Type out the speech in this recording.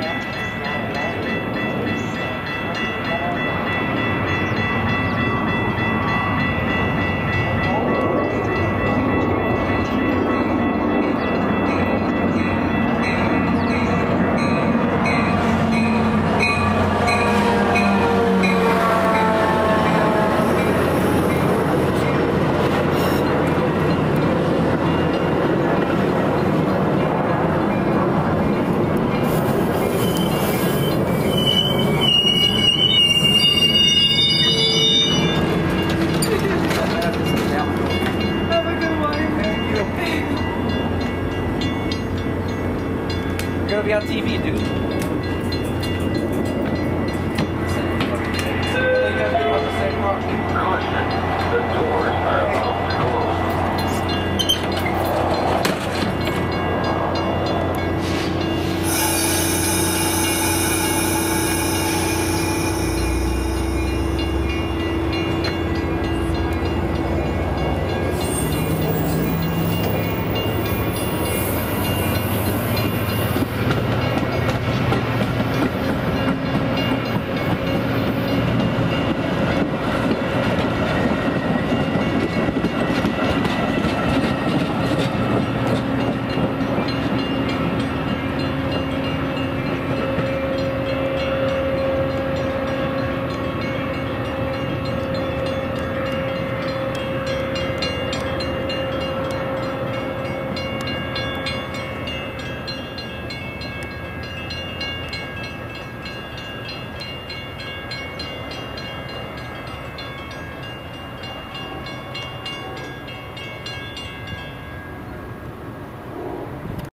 2,711